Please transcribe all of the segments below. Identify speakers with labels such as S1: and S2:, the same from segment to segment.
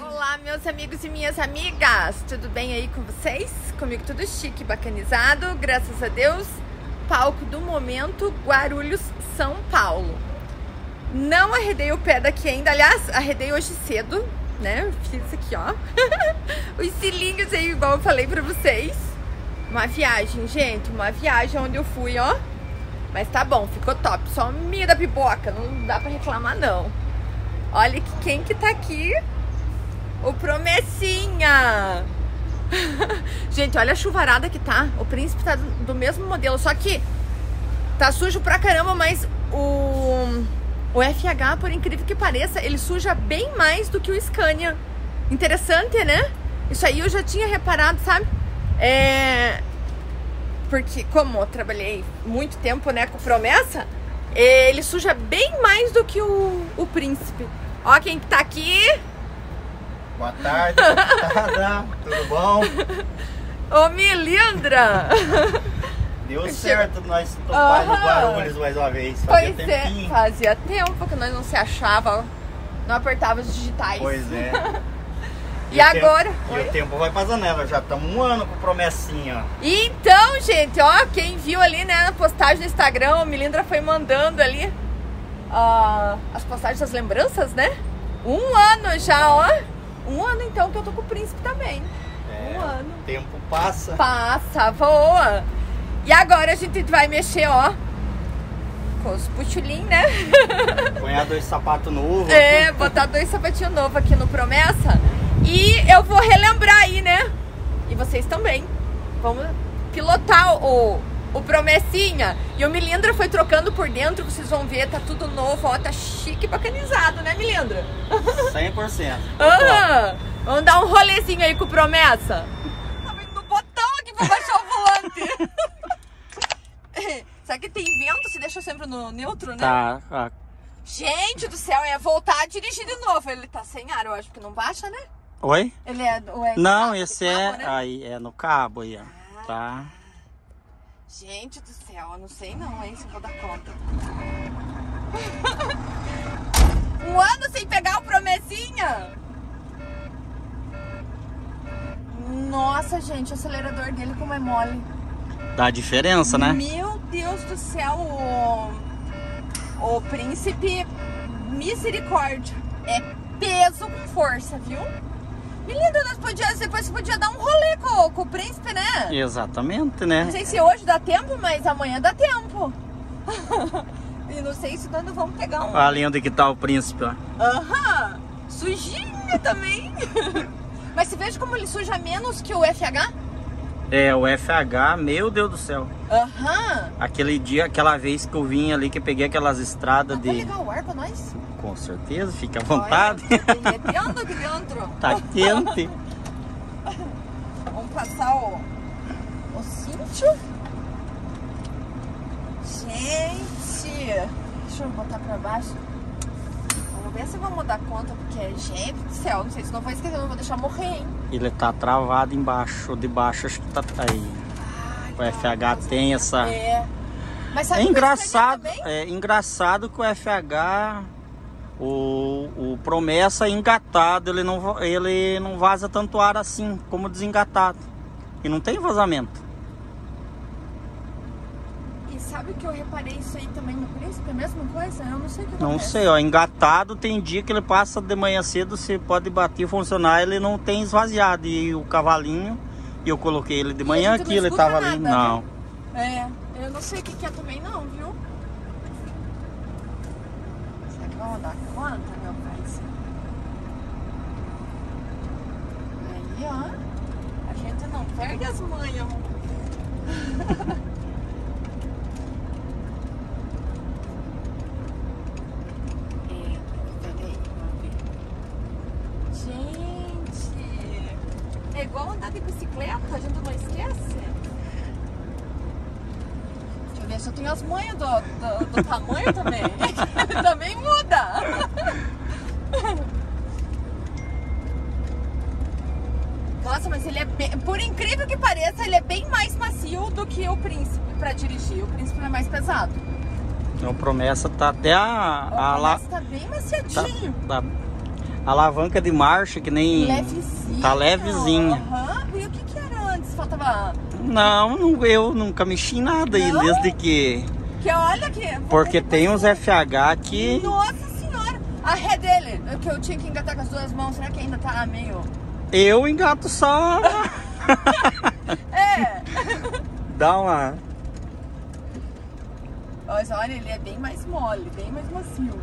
S1: Olá, meus amigos e minhas amigas, tudo bem aí com vocês? Comigo tudo chique, bacanizado, graças a Deus. Palco do momento, Guarulhos, São Paulo. Não arredei o pé daqui ainda, aliás, arredei hoje cedo, né? Fiz aqui, ó. Os cilinhos aí, igual eu falei pra vocês. Uma viagem, gente, uma viagem onde eu fui, ó. Mas tá bom, ficou top. Só minha da pipoca, não dá pra reclamar, não. Olha que quem que tá aqui. O Promessinha. gente, olha a chuvarada que tá. O príncipe tá do mesmo modelo, só que tá sujo pra caramba, mas o o FH, por incrível que pareça, ele suja bem mais do que o Scania. Interessante, né? Isso aí eu já tinha reparado, sabe? É... Porque como eu trabalhei muito tempo, né, com promessa, ele suja bem mais do que o, o príncipe. Ó quem que tá aqui.
S2: Boa tarde. Tudo bom?
S1: Ô, Milindra!
S2: Deu certo nós no
S1: Aham.
S2: Guarulhos mais uma vez. Fazia
S1: Pois é, fazia tempo que nós não se achava, não apertava os digitais.
S2: Pois é.
S1: E
S2: tempo-
S1: agora?
S2: E
S1: Oi?
S2: o tempo vai pra janela. Já estamos um ano com promessinha.
S1: Então, gente, ó, quem viu ali, né, na postagem no Instagram, a Milindra foi mandando ali ah, as postagens das lembranças, né? Um ano já, ó. Um ano então que eu tô com o príncipe também.
S2: É,
S1: Um ano.
S2: O tempo passa.
S1: Passa, voa. E agora a gente vai mexer, ó, com os puchulinhos, né?
S2: Ponhar dois sapatos novos.
S1: É, botar dois sapatinhos novos aqui no Promessa. E eu vou relembrar aí, né? E vocês também. Vamos pilotar o, o Promessinha. E o Milindra foi trocando por dentro, vocês vão ver, tá tudo novo, ó, tá chique e bacanizado, né, Milindra?
S2: 100%.
S1: Aham. Vamos dar um rolezinho aí com o Promessa. Tá vendo no botão aqui pra baixar o volante. Será que tem vento? Se deixa sempre no neutro, né?
S2: Tá. ah,
S1: Gente do céu, é voltar a dirigir de novo. Ele tá sem ar, eu acho que não baixa, né?
S3: Oi?
S1: Ele é. É
S3: Não, esse
S1: cabo,
S3: é
S1: né?
S3: aí é no cabo aí, ó. Tá?
S1: Gente do céu, eu não sei não, hein, se eu vou dar conta. um ano sem pegar o promessinha! Nossa, gente, o acelerador dele como é mole.
S3: Dá diferença, né?
S1: Meu Deus do céu, o, o príncipe misericórdia. É peso com força, viu? Menina, nós podíamos, depois você podia dar um rolê com, com o príncipe, né?
S3: Exatamente, né?
S1: Não sei se hoje dá tempo, mas amanhã dá tempo. e não sei se não vamos pegar um.
S3: Ali onde que tá o príncipe, ó.
S1: Aham! Sujinho também. mas você veja como ele suja menos que o FH?
S3: É, o FH, meu Deus do céu.
S1: Aham!
S3: Aquele dia, aquela vez que eu vim ali, que eu peguei aquelas estradas de.
S1: ligar o ar pra nós?
S3: Com certeza, fique à vontade.
S1: Olha, tá aqui dentro.
S3: tá quente.
S1: Vamos passar o, o cinto. Gente, deixa eu botar pra baixo. Vamos ver se vamos dar conta, porque, gente do céu, não sei se não vou esquecer, não vou deixar morrer, hein?
S3: Ele tá travado embaixo, ou de baixo, acho que tá aí. O FH tem essa.
S1: É. Mas
S3: É engraçado, é engraçado que o FH, o, o promessa engatado, ele não, ele não vaza tanto ar assim como desengatado. E não tem vazamento.
S1: E sabe que eu reparei isso aí também no príncipe? A mesma coisa? Eu não sei o que
S3: Não
S1: acontece.
S3: sei, ó, engatado tem dia que ele passa de manhã cedo, você pode bater e funcionar, ele não tem esvaziado. E o cavalinho, e eu coloquei ele de manhã
S1: não
S3: aqui, ele tava
S1: nada,
S3: ali.
S1: né?
S3: Não.
S1: É, eu não sei o que, que é também não, viu? Será que dar conta, meu pai? Aí, ó. A gente não perde as manhas. Deixa eu ver se eu tenho as manhas do, do, do tamanho também. também muda. Nossa, mas ele é bem, por incrível que pareça, ele é bem mais macio do que o Príncipe pra dirigir. O Príncipe é mais pesado.
S3: O promessa tá até a, a, la-
S1: tá bem
S3: tá-
S1: maciadinho.
S3: tá- a alavanca de marcha que nem
S1: Levezinho.
S3: tá levezinha.
S1: Aham. E o que que era antes? Faltava...
S3: Não, não, eu nunca mexi em nada aí
S1: Não?
S3: desde que
S1: Que olha que...
S3: porque tem uns FH que
S1: Nossa senhora! A ré dele, que eu tinha que engatar com as duas mãos, será que ainda tá meio...
S3: eu engato só
S1: É!
S3: dá uma
S1: Mas olha, ele é bem mais mole, bem mais macio.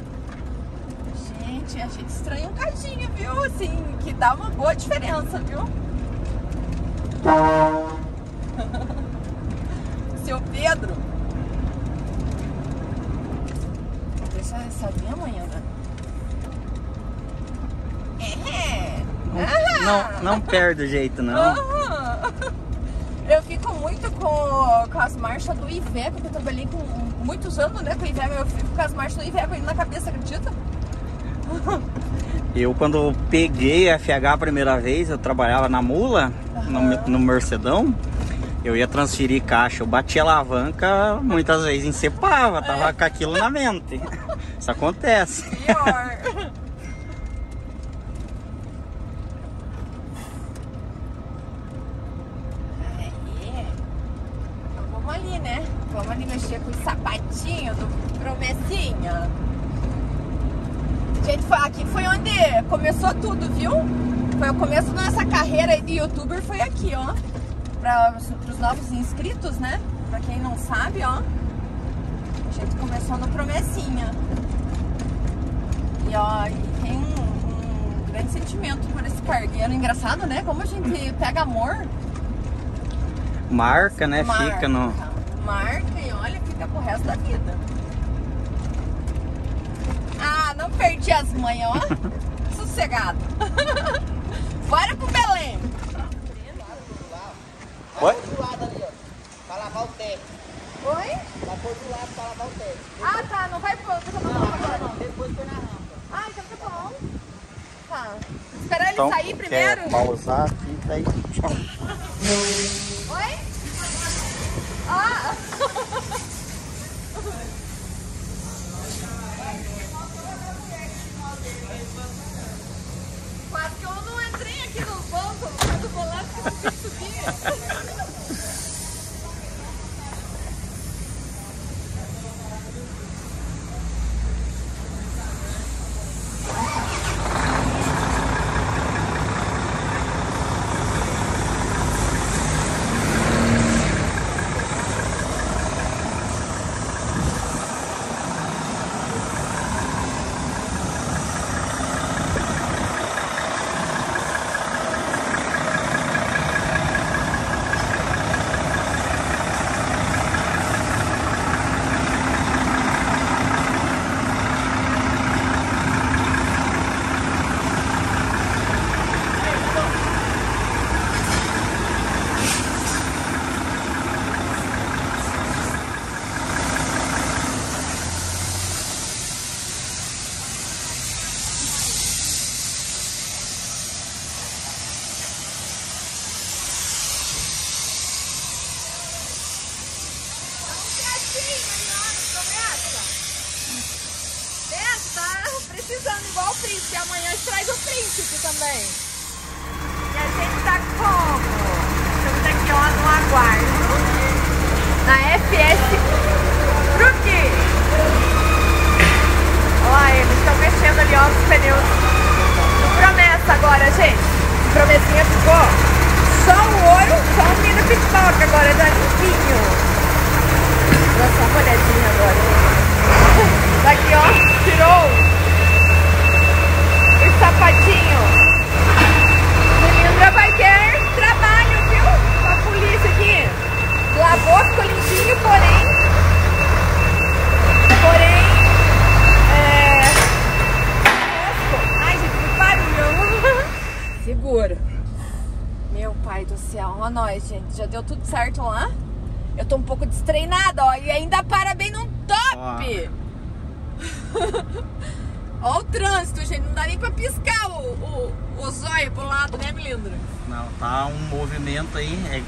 S1: Gente, a gente estranha um cadinho, viu? Assim, que dá uma boa diferença, viu? Pedro. Deixa eu saber amanhã, né?
S3: Não não perde o jeito não.
S1: Eu fico muito com, com as marchas do Iveco, que eu trabalhei com muitos anos, né? Com o Iveco, eu fico com as marchas do Iveco aí na cabeça, acredita?
S3: Eu quando peguei a FH a primeira vez, eu trabalhava na mula, no, no Mercedão. Eu ia transferir caixa, eu batia a alavanca, muitas vezes encepava, tava com aquilo na mente. Isso acontece.
S1: Pior. É. Então vamos ali, né? Vamos ali mexer com o sapatinho do promessinha. Gente, foi- aqui foi onde começou tudo, viu? Foi o começo da nossa carreira de youtuber, foi aqui, ó. Para os novos inscritos, né? Pra quem não sabe, ó. A gente começou no Promessinha. E ó, e tem um, um grande sentimento por esse cargueiro. Engraçado, né? Como a gente pega amor.
S3: Marca, né?
S1: marca,
S3: Fica no.
S1: Marca e olha, fica pro resto da vida. Ah, não perdi as manhas, ó. Sossegado. Bora pro Belém.
S3: Oi?
S2: do lado ali, ó. Pra lavar o teto.
S1: Oi?
S2: Lá por do lado pra lavar o teto.
S1: Ah, tá. Não vai pôr. Não, não,
S2: Não, depois foi na rampa.
S1: Ah, então tá bom. Tá. Esperar ele
S3: Então,
S1: sair primeiro?
S3: quer pausar aqui, tá aí.
S1: Oi? Ah! Quase que eu não entrei aqui no banco, quando vou lá, porque eu não quis subir. tá precisando igual o príncipe. Amanhã a gente traz o príncipe também. E a gente tá como? Estamos aqui, ó, no aguardo. Na FS Truque. Olha, eles estão mexendo ali, ó, os pneus. Promessa agora, gente. Promessinha ficou só o ouro, só o milho pipoca agora, tá limpinho. Vou dar só uma olhadinha agora. Daqui, ó, tirou os sapatinhos. Melindra vai ter trabalho, viu? Com a polícia aqui. Lavou, ficou limpinho, porém. Porém. É. Ai, gente, que barulho. Segura. Meu pai do céu, ó nós, gente. Já deu tudo certo lá? Eu tô um pouco destreinada, ó. E ainda para bem num top. Ó o trânsito, gente. Não dá nem pra piscar o, o, o zóio pro lado, né, Melindra?
S3: Não, tá um movimento aí. é-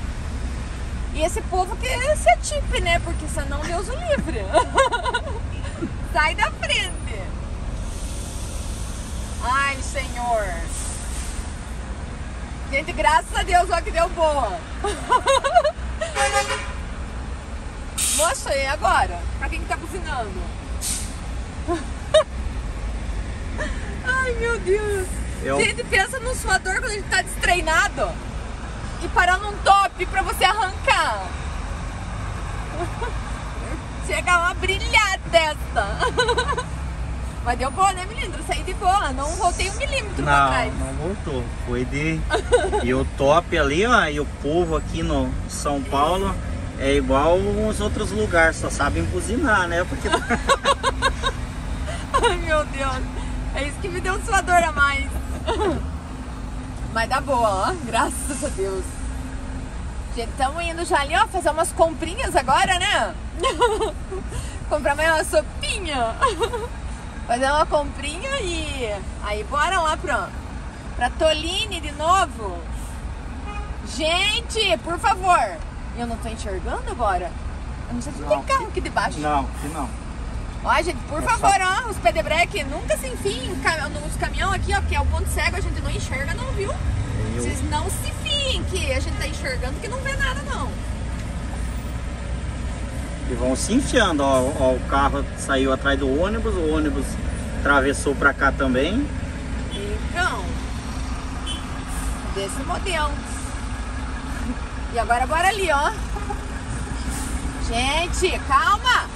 S1: E esse povo que se atipe, né? Porque senão Deus o livre. Sai da frente. Ai, Senhor. Gente, graças a Deus, ó que deu boa. Moça, e agora? Pra quem que tá buzinando? Ai, meu Deus.
S3: Eu-
S1: Gente, pensa no suador quando a gente tá destreinado e parar num top pra você arrancar. Chega lá a brilhar a testa. Mas deu boa, né, Melindro? Saí de boa, não voltei um milímetro pra
S3: Não,
S1: trás.
S3: não voltou. Foi de. E o top ali, ó, e o povo aqui no São Paulo é igual os outros lugares, só sabem buzinar, né? Porque
S1: Ai, meu Deus. É isso que me deu um suador a mais. Mas dá boa, ó. Graças a Deus. Gente, estamos indo já ali, ó, fazer umas comprinhas agora, né? Comprar mais uma sopinha. Fazer uma comprinha e aí bora lá pra, pra Toline de novo. Gente, por favor. Eu não tô enxergando agora? Eu não sei se
S3: Não.
S1: tem carro aqui debaixo.
S3: não, que não.
S1: Ó, gente, por
S3: É
S1: favor,
S3: só-
S1: ó, os pedebreque nunca sem fim, cam- nos caminhão aqui, ó, que é o ponto cego, a gente não enxerga, não, viu?
S3: Eu-
S1: Vocês não se fiem que a gente tá enxergando que não vê nada, não.
S3: E vão se enfiando, ó, ó, o carro saiu atrás do ônibus, o ônibus atravessou pra cá também.
S1: Então, desse modelo. E agora bora ali, ó. Gente, calma!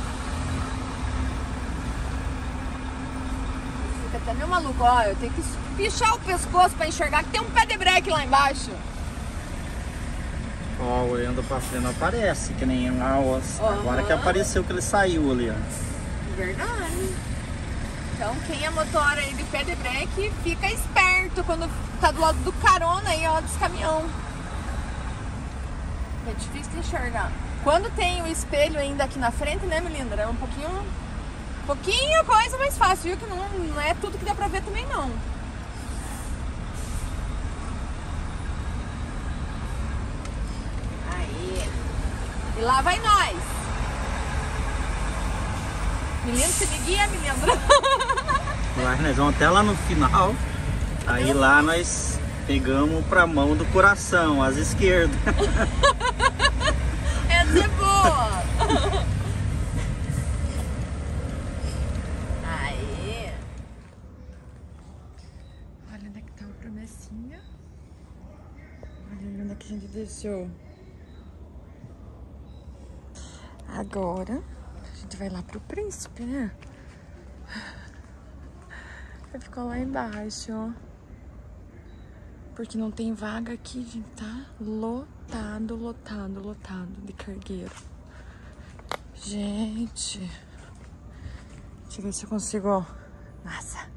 S1: Fica até meio maluco, ó. Eu tenho que pichar o pescoço pra enxergar que tem um pé de breque lá embaixo.
S3: Ó, olhando pra frente não aparece, que nem lá, ó, agora que apareceu que ele saiu ali, ó.
S1: Verdade. Então, quem é motor aí de pé de breque, fica esperto quando tá do lado do carona aí, ó, dos caminhão. É difícil de enxergar. Quando tem o espelho ainda aqui na frente, né, Melindra? É um pouquinho. Um pouquinho coisa mais fácil, viu? Que não, não é tudo que dá pra ver também, não. Aí. E lá vai nós. Menino, se me guia, Melindra.
S3: Lá nós vamos até lá no final. Aí lá nós pegamos pra mão do coração, as esquerdas.
S1: Boa! Olha onde é que tá o promessinha. Olha onde é que a gente deixou. Agora a gente vai lá pro príncipe, né? Vai ficar lá embaixo, ó. Porque não tem vaga aqui, gente. Tá lotado, lotado, lotado de cargueiro. Gente. Deixa eu ver se eu consigo. ó. Nossa.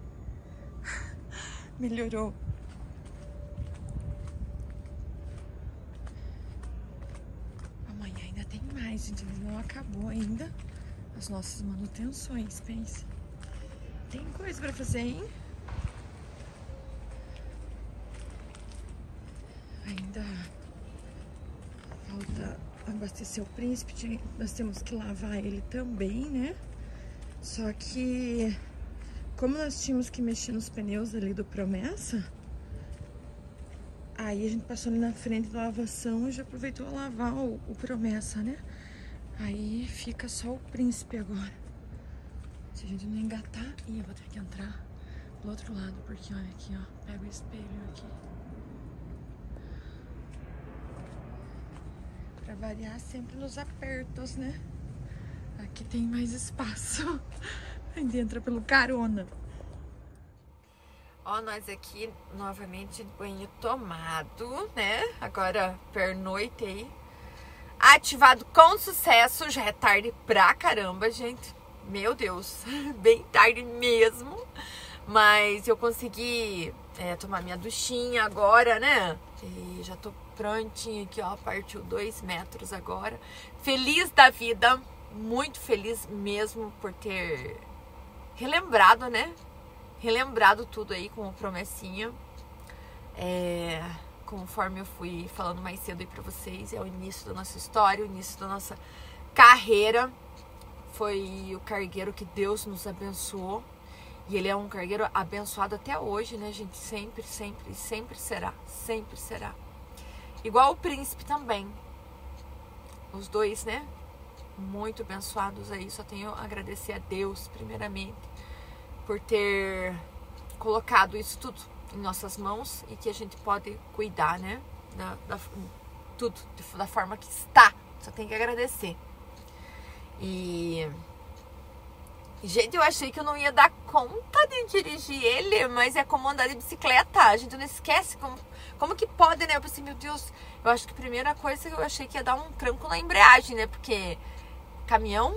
S1: Melhorou. Amanhã ainda tem mais, gente. Não acabou ainda as nossas manutenções, pense. Tem coisa pra fazer, hein? Ainda falta abastecer o príncipe. Nós temos que lavar ele também, né? Só que, como nós tínhamos que mexer nos pneus ali do Promessa, aí a gente passou ali na frente da lavação e já aproveitou a lavar o, o Promessa, né? Aí fica só o príncipe agora. Se a gente não engatar, ih, eu vou ter que entrar do outro lado, porque olha aqui, ó, pega o espelho aqui. Pra variar sempre nos apertos, né? Aqui tem mais espaço. Ainda entra pelo carona. Ó, nós aqui novamente banho tomado, né? Agora pernoite aí. Ativado com sucesso. Já é tarde pra caramba, gente. Meu Deus, bem tarde mesmo. Mas eu consegui é, tomar minha duchinha agora, né? E já tô prontinha aqui, ó. Partiu dois metros agora. Feliz da vida, muito feliz mesmo por ter relembrado, né? relembrado tudo aí com o promessinha. É, conforme eu fui falando mais cedo aí pra vocês, é o início da nossa história, o início da nossa carreira. Foi o cargueiro que Deus nos abençoou. E ele é um cargueiro abençoado até hoje, né, gente? Sempre, sempre, sempre será. Sempre será. Igual o príncipe também. Os dois, né? Muito abençoados aí. Só tenho a agradecer a Deus, primeiramente, por ter colocado isso tudo em nossas mãos e que a gente pode cuidar, né? Da, da, tudo, da forma que está. Só tem que agradecer. E. Gente, eu achei que eu não ia dar conta de dirigir ele, mas é como andar de bicicleta. A gente não esquece como, como que pode, né? Eu pensei, meu Deus, eu acho que a primeira coisa eu achei que ia dar um tranco na embreagem, né? Porque caminhão,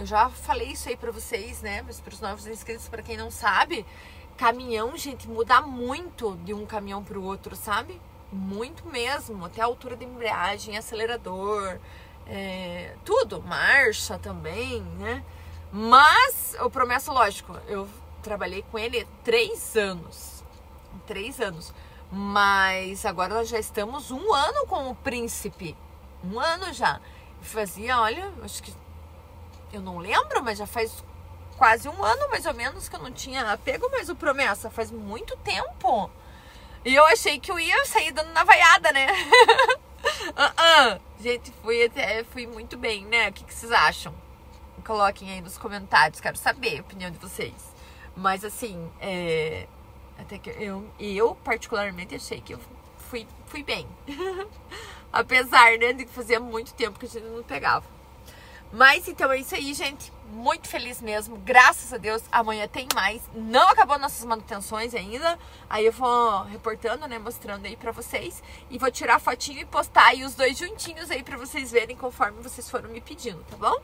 S1: eu já falei isso aí pra vocês, né? Mas pros novos inscritos, para quem não sabe, caminhão, gente, muda muito de um caminhão pro outro, sabe? Muito mesmo, até a altura da embreagem, acelerador, é, tudo, marcha também, né? Mas, o Promesso, lógico, eu trabalhei com ele três anos. Três anos. Mas agora nós já estamos um ano com o príncipe. Um ano já. Fazia, olha, acho que. Eu não lembro, mas já faz quase um ano mais ou menos que eu não tinha pego mais o promessa. Faz muito tempo. E eu achei que eu ia sair dando na vaiada, né? uh -uh. Gente, fui até fui muito bem, né? O que, que vocês acham? Coloquem aí nos comentários, quero saber a opinião de vocês. Mas assim, é, até que eu, eu particularmente achei que eu fui, fui bem. Apesar, né, de que fazia muito tempo que a gente não pegava. Mas então é isso aí, gente. Muito feliz mesmo. Graças a Deus, amanhã tem mais. Não acabou nossas manutenções ainda. Aí eu vou reportando, né, mostrando aí pra vocês. E vou tirar fotinho e postar aí os dois juntinhos aí pra vocês verem conforme vocês foram me pedindo, tá bom?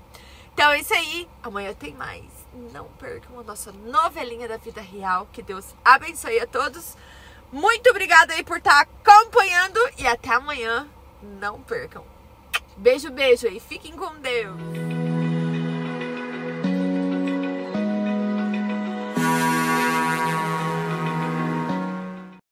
S1: Então é isso aí. Amanhã tem mais. Não percam a nossa novelinha da vida real. Que Deus abençoe a todos. Muito obrigada aí por estar acompanhando. E até amanhã. Não percam. Beijo, beijo e fiquem com Deus.